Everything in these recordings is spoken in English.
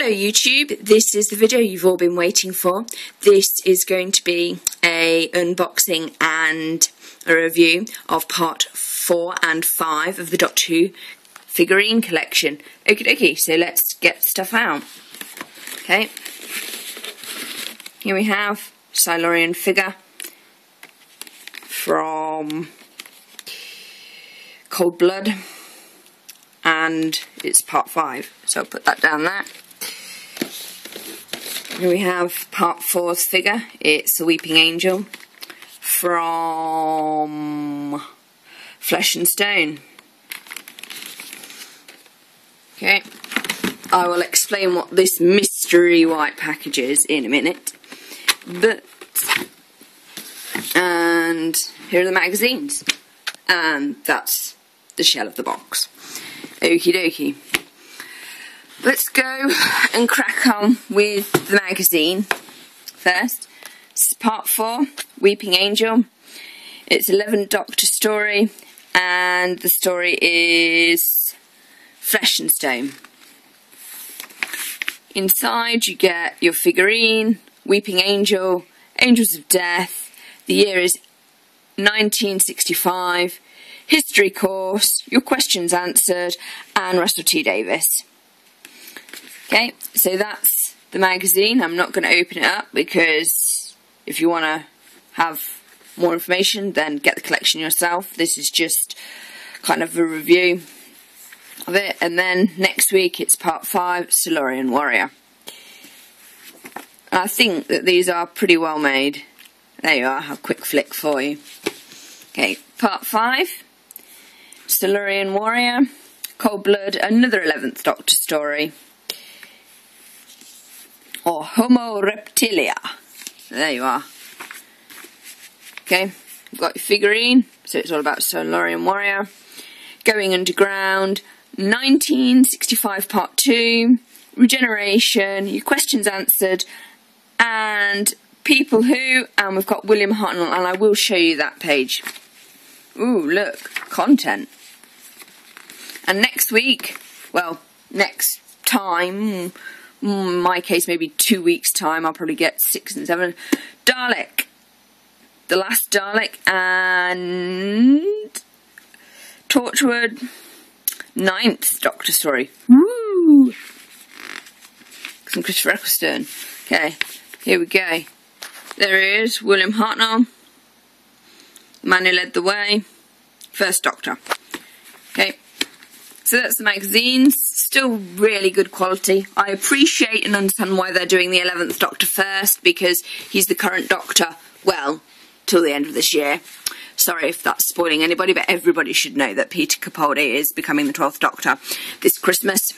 Hello YouTube, this is the video you've all been waiting for. This is going to be a unboxing and a review of part 4 and 5 of the Doctor Who figurine collection. Okie dokie, so let's get stuff out. Okay, here we have Silurian figure from Cold Blood and it's part 5, so I'll put that down there. Here we have part four's figure. It's a Weeping Angel from Flesh and Stone. Okay, I will explain what this mystery white package is in a minute. But, and here are the magazines. And that's the shell of the box. Okie dokie. Let's go and crack on with the magazine first. This is part four, Weeping Angel. It's 11 Doctor story, and the story is Flesh and Stone. Inside you get your figurine, Weeping Angel, Angels of Death. The year is 1965. History course, your questions answered, and Russell T Davies. Okay, so that's the magazine. I'm not going to open it up because if you want to have more information, then get the collection yourself. This is just kind of a review of it. And then next week it's part 5, Silurian Warrior. I think that these are pretty well made. There you are, a quick flick for you. Okay, part 5, Silurian Warrior, Cold Blood, another 11th Doctor story or Homo reptilia. There you are. Okay, you've got your figurine, so it's all about Silurian Warrior. Going Underground, 1965 Part 2, Regeneration, your questions answered, and People Who, and we've got William Hartnell, and I will show you that page. Ooh, look, content. And next week, well, next time, Mm, my case, maybe two weeks' time, I'll probably get six and seven. Dalek. The Last Dalek and Torchwood. Ninth Doctor story. Woo! Some Christopher Eccleston. Okay, here we go. There he is, William Hartnell. The man who led the way. First Doctor. Okay, so that's the magazines still really good quality. I appreciate and understand why they're doing the 11th Doctor first because he's the current Doctor, well, till the end of this year. Sorry if that's spoiling anybody, but everybody should know that Peter Capaldi is becoming the 12th Doctor this Christmas.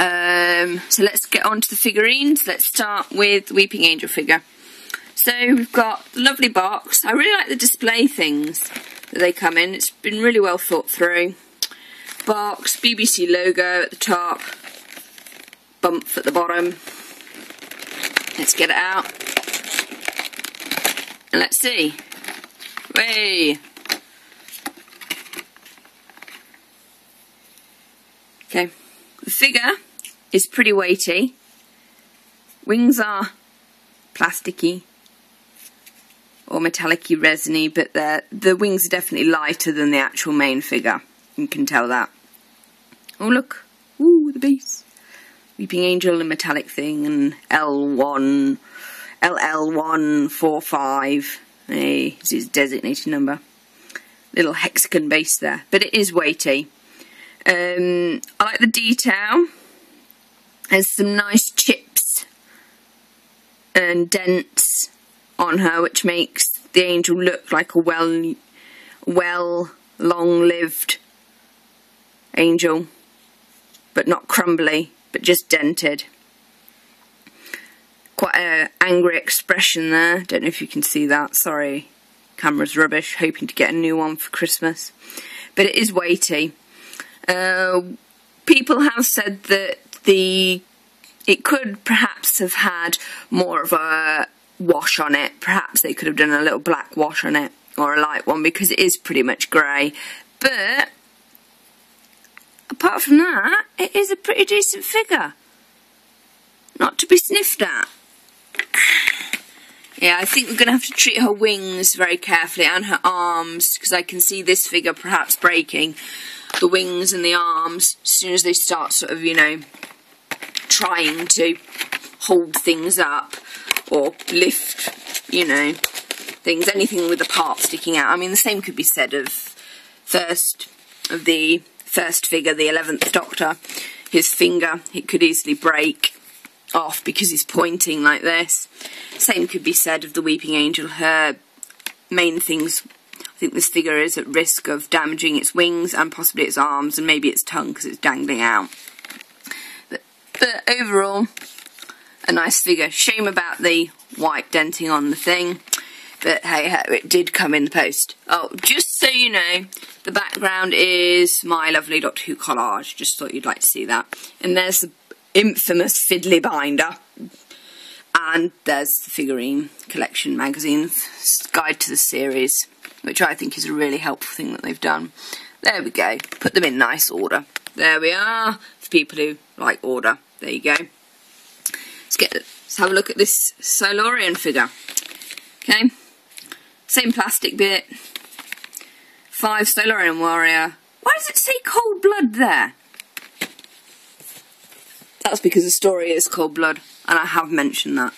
Um, so let's get on to the figurines. Let's start with Weeping Angel figure. So we've got the lovely box. I really like the display things that they come in. It's been really well thought through box, BBC logo at the top, bump at the bottom. Let's get it out. And let's see. Way. Okay, the figure is pretty weighty. Wings are plasticky or metallic-y resiny, but the wings are definitely lighter than the actual main figure. You can tell that. Oh, look. Ooh, the base. Weeping Angel and Metallic Thing and L1, LL145. Hey, this is designated number. Little hexagon base there. But it is weighty. Um, I like the detail. There's some nice chips and dents on her, which makes the angel look like a well, well, long-lived angel, but not crumbly, but just dented. Quite an angry expression there. Don't know if you can see that. Sorry, camera's rubbish. Hoping to get a new one for Christmas. But it is weighty. Uh, people have said that the it could perhaps have had more of a wash on it. Perhaps they could have done a little black wash on it or a light one because it is pretty much grey. But apart from that, it is a pretty decent figure. not to be sniffed at. Yeah, I think we're going to have to treat her wings very carefully and her arms because I can see this figure perhaps breaking the wings and the arms as soon as they start sort of, you know, trying to hold things up or lift, you know, things, anything with a part sticking out. I mean, the same could be said of first, of the first figure, the 11th Doctor. His finger, it could easily break off because he's pointing like this. Same could be said of the Weeping Angel. Her main things, I think this figure is at risk of damaging its wings and possibly its arms and maybe its tongue because it's dangling out. But, but overall, a nice figure. Shame about the white denting on the thing. But hey it did come in the post. Oh, just so you know, the background is my lovely Doctor Who collage. Just thought you'd like to see that. And there's the infamous fiddly binder. And there's the figurine collection magazine, guide to the series, which I think is a really helpful thing that they've done. There we go. Put them in nice order. There we are. For people who like order. There you go. Let's get let's have a look at this Silurian figure. Okay. Same plastic bit. Five Silurian Warrior. Why does it say cold blood there? That's because the story is cold blood, and I have mentioned that.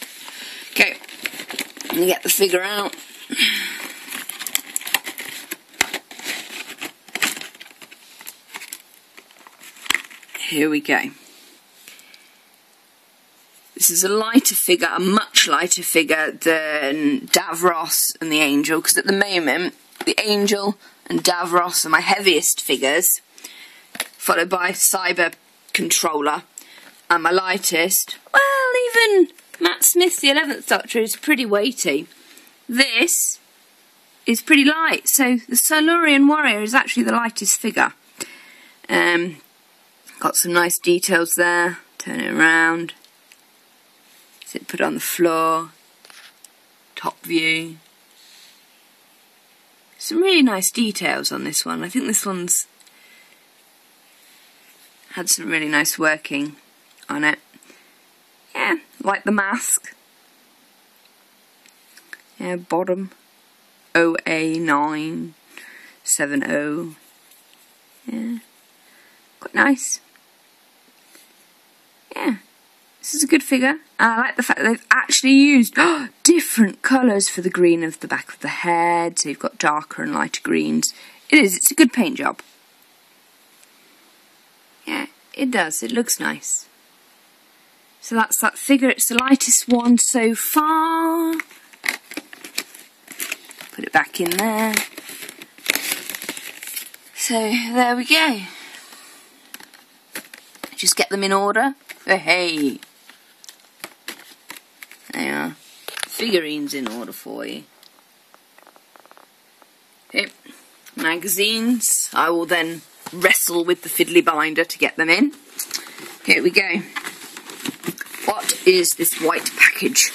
Okay, let me get the figure out. Here we go. This is a lighter figure, a much lighter figure than Davros and the Angel, because at the moment, the Angel and Davros are my heaviest figures, followed by Cyber Controller, and my lightest, well, even Matt Smith, the 11th Doctor, is pretty weighty. This is pretty light, so the Silurian Warrior is actually the lightest figure. Um, got some nice details there, turn it around, sit put it on the floor, top view. Some really nice details on this one. I think this one's had some really nice working on it. Yeah, like the mask. Yeah, bottom OA970. Yeah, quite nice. Yeah, this is a good figure. I like the fact that they've actually used different colours for the green of the back of the head. So you've got darker and lighter greens. It is, it's a good paint job. Yeah, it does. It looks nice. So that's that figure. It's the lightest one so far. Put it back in there. So there we go. Just get them in order. Hey. Are. Figurines in order for you. Okay. Magazines. I will then wrestle with the fiddly binder to get them in. Here we go What is this white package.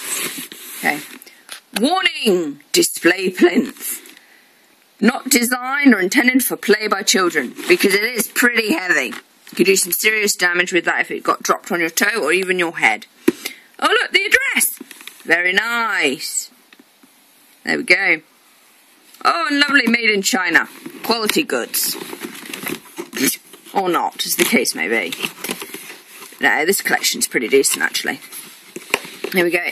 Okay. Warning! Display plinth. Not designed or intended for play by children, because it is pretty heavy. You could do some serious damage with that if it got dropped on your toe or even your head. Oh look, the address! Very nice. There we go. Oh, lovely, made in China. Quality goods. Or not, as the case may be. No, this collection's pretty decent, actually. There we go.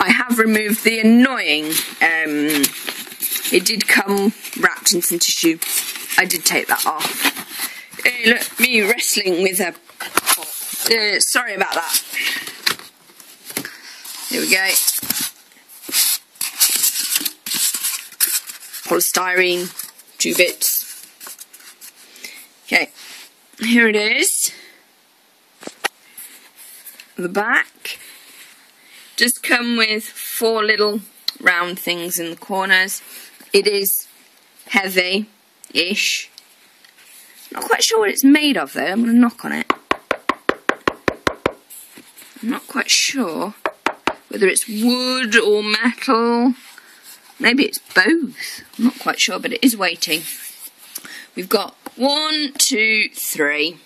I have removed the annoying, um, it did come wrapped in some tissue. I did take that off. Hey, look, me wrestling with a, uh, sorry about that. Here we go. Polystyrene, two bits. Okay, here it is the back. Just come with four little round things in the corners. It is heavy-ish. Not quite sure what it's made of though. I'm going to knock on it. I'm not quite sure whether it's wood or metal. Maybe it's both. I'm not quite sure, but it is waiting. We've got one, two, three,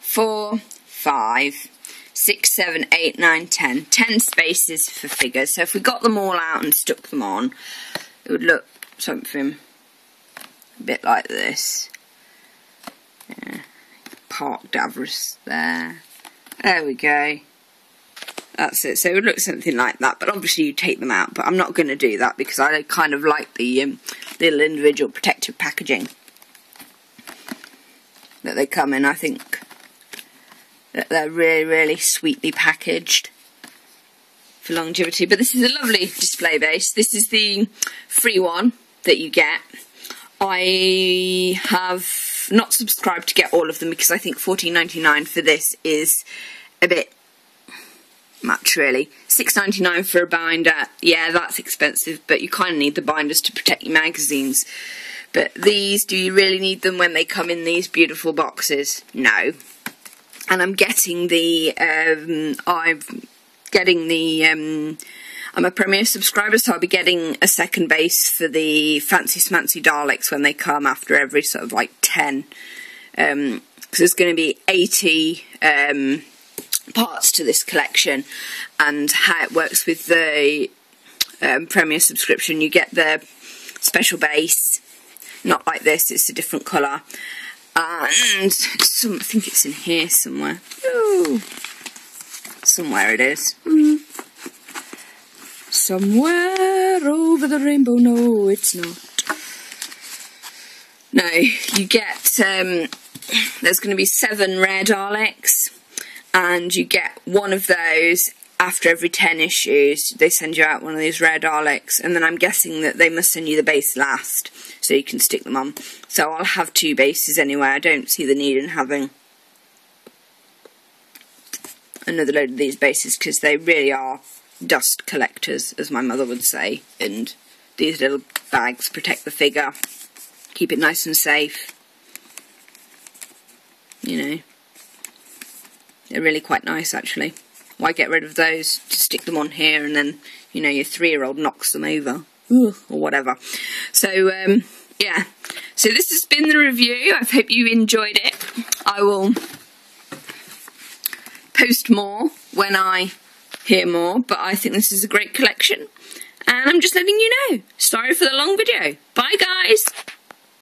four, five, six, seven, eight, nine, ten. Ten spaces for figures. So if we got them all out and stuck them on, it would look something a bit like this. Yeah. Park Davros there. There we go. That's it. So it would look something like that. But obviously you take them out. But I'm not going to do that because I kind of like the um, little individual protective packaging that they come in. I think that they're really, really sweetly packaged for longevity. But this is a lovely display base. This is the free one that you get. I have not subscribed to get all of them because I think $14.99 for this is a bit much really. $6.99 for a binder, yeah that's expensive but you kind of need the binders to protect your magazines. But these, do you really need them when they come in these beautiful boxes? No. And I'm getting the, um, I'm getting the, um, I'm a Premier subscriber, so I'll be getting a second base for the Fancy Smancy Daleks when they come after every sort of like 10. Because um, there's going to be 80 um, parts to this collection, and how it works with the um, Premier subscription. You get the special base, not like this, it's a different colour. And some, I think it's in here somewhere. Ooh. Somewhere it is. Mm. Somewhere over the rainbow. No, it's not. No, you get, um, there's going to be seven rare Daleks, and you get one of those after every 10 issues. They send you out one of these rare Daleks, and then I'm guessing that they must send you the base last, so you can stick them on. So I'll have two bases anyway. I don't see the need in having another load of these bases, because they really are dust collectors, as my mother would say, and these little bags protect the figure, keep it nice and safe. You know, they're really quite nice actually. Why get rid of those? Just stick them on here and then, you know, your three-year-old knocks them over. or whatever. So, um, yeah. So this has been the review. I hope you enjoyed it. I will post more when I hear more, but I think this is a great collection. And I'm just letting you know. Sorry for the long video. Bye, guys.